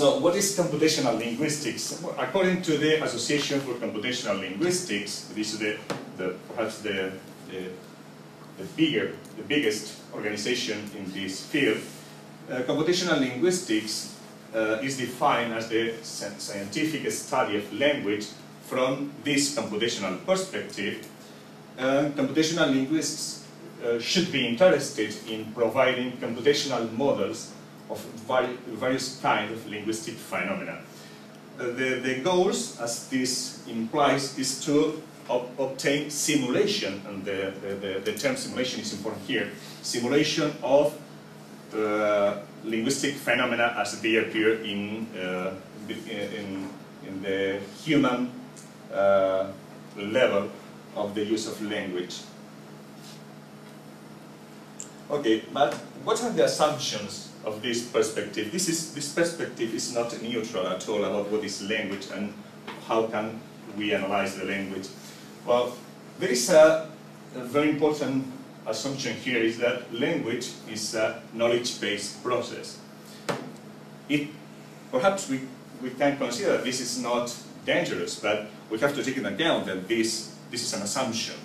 So what is computational linguistics? According to the Association for Computational Linguistics, this is the, the perhaps the, the, the, bigger, the biggest organization in this field, uh, computational linguistics uh, is defined as the scientific study of language from this computational perspective. Uh, computational linguists uh, should be interested in providing computational models of various kinds of linguistic phenomena. Uh, the, the goals, as this implies, is to ob obtain simulation, and the, the, the, term simulation is important here, simulation of uh, linguistic phenomena as they appear in, uh, in, in the human uh, level of the use of language. Okay, but what are the assumptions of this perspective. This, is, this perspective is not neutral at all about what is language and how can we analyze the language. Well, there is a, a very important assumption here is that language is a knowledge-based process. It, perhaps we, we can consider this is not dangerous, but we have to take into account that this, this is an assumption.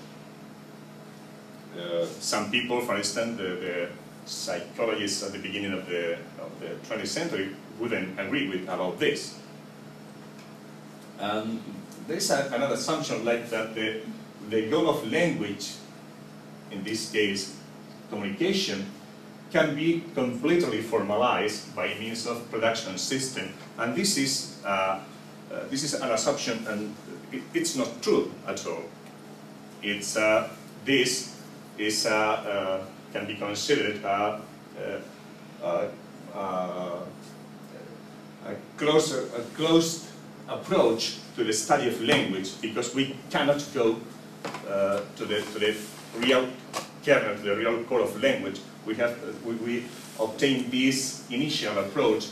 Uh, some people, for instance, the, the psychologists at the beginning of the, of the 20th century wouldn't agree with about this. Um, there's a, another assumption like that the, the goal of language, in this case communication, can be completely formalized by means of production system. And this is, uh, uh, this is an assumption and it, it's not true at all. It's, uh, this is uh, uh, can be considered a, uh, a, a, a closer, a closed approach to the study of language because we cannot go uh, to, the, to the real kernel, to the real core of language. We have uh, we, we obtain this initial approach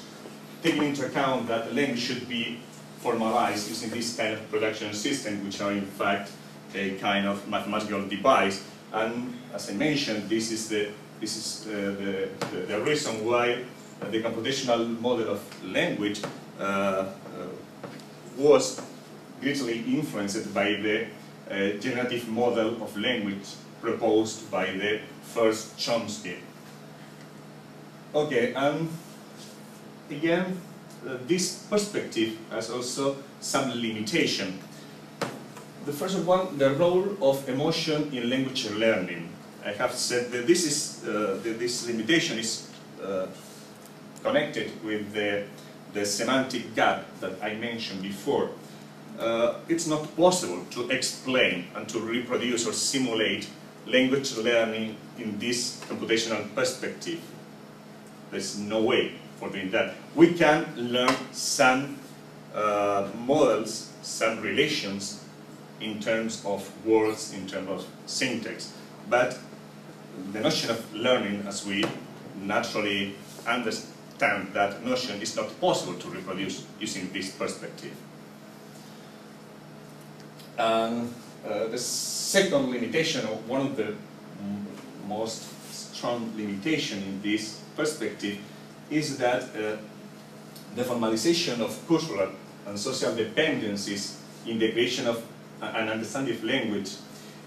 taking into account that the language should be formalized using this kind of production system, which are in fact a kind of mathematical device and as I mentioned, this is the this is uh, the, the, the reason why the computational model of language uh, uh, was greatly influenced by the uh, generative model of language proposed by the first Chomsky. Okay, and again, uh, this perspective has also some limitation the first one, the role of emotion in language learning. I have said that this is uh, the, this limitation is uh, connected with the, the semantic gap that I mentioned before. Uh, it's not possible to explain and to reproduce or simulate language learning in this computational perspective. There's no way for doing that. We can learn some uh, models, some relations in terms of words, in terms of syntax. But the notion of learning, as we naturally understand that notion, is not possible to reproduce using this perspective. And uh, the second limitation, or one of the most strong limitation in this perspective, is that uh, the formalization of cultural and social dependencies in the creation of an understanding of language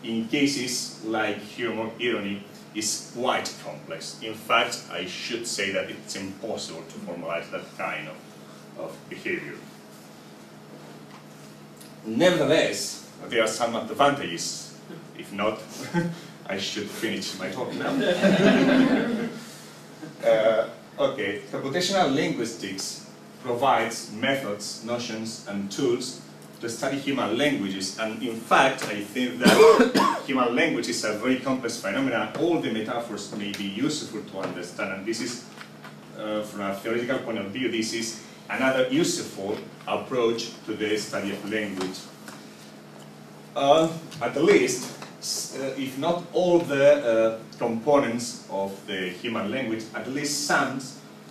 in cases like humor, irony, is quite complex. In fact, I should say that it's impossible to formalize that kind of, of behavior. Nevertheless, there are some advantages. If not, I should finish my talk now. uh, okay, computational linguistics provides methods, notions, and tools to study human languages. And in fact, I think that human language is a very complex phenomenon. All the metaphors may be useful to understand. And this is, uh, from a theoretical point of view, this is another useful approach to the study of language. Uh, at least, uh, if not all the uh, components of the human language, at least some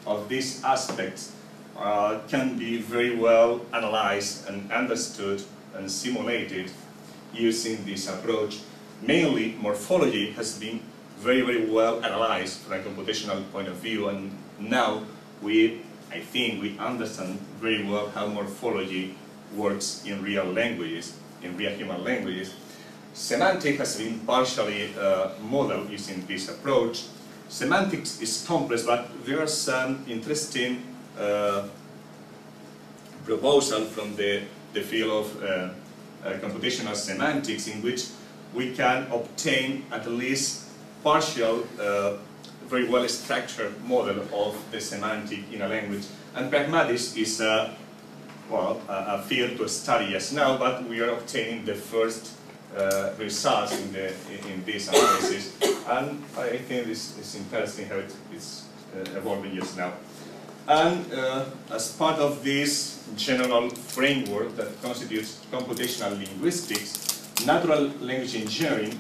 of these aspects uh, can be very well analyzed and understood and simulated using this approach. Mainly, morphology has been very, very well analyzed from a computational point of view, and now we I think we understand very well how morphology works in real languages, in real human languages. Semantic has been partially uh, modeled using this approach. Semantics is complex, but there are some interesting proposal from the, the field of uh, uh, computational semantics in which we can obtain at least partial, uh, very well structured model of the semantic in a language. And pragmatics is a, well, a, a field to study just now, but we are obtaining the first uh, results in, the, in this analysis. And I think this is interesting how it, it's uh, evolving just now. And uh, as part of this general framework that constitutes computational linguistics, natural language engineering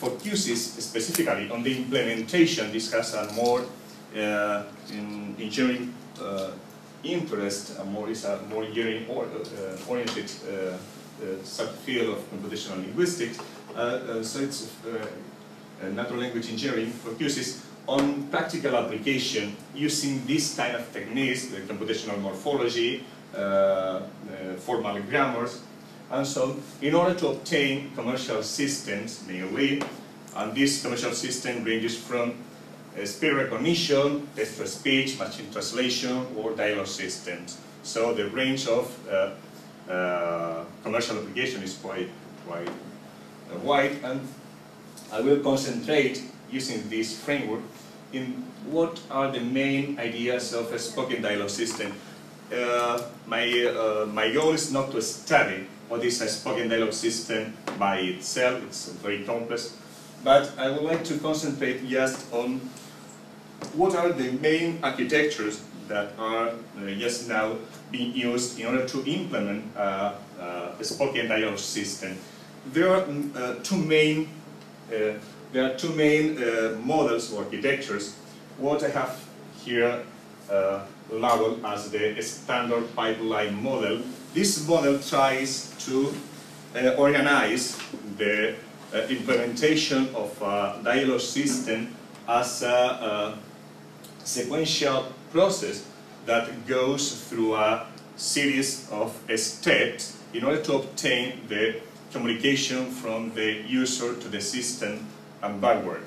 focuses specifically on the implementation. This has a more uh, in engineering uh, interest, a more is a more engineering or, uh, oriented uh, uh, subfield of computational linguistics. Uh, so it's natural language engineering focuses on practical application using this kind of techniques, the computational morphology, uh, uh, formal grammars, and so on, in order to obtain commercial systems, mainly, and this commercial system ranges from uh, speech recognition, text-to-speech, machine translation, or dialogue systems. So the range of uh, uh, commercial application is quite, quite uh, wide, and I will concentrate using this framework in what are the main ideas of a spoken dialogue system. Uh, my, uh, my goal is not to study what is a spoken dialogue system by itself, it's very complex, but I would like to concentrate just on what are the main architectures that are uh, just now being used in order to implement uh, uh, a spoken dialogue system. There are mm, uh, two main uh, there are two main uh, models or architectures. What I have here labeled as the standard pipeline model. This model tries to organize the implementation of a dialogue system as a, a sequential process that goes through a series of steps in order to obtain the communication from the user to the system and backward.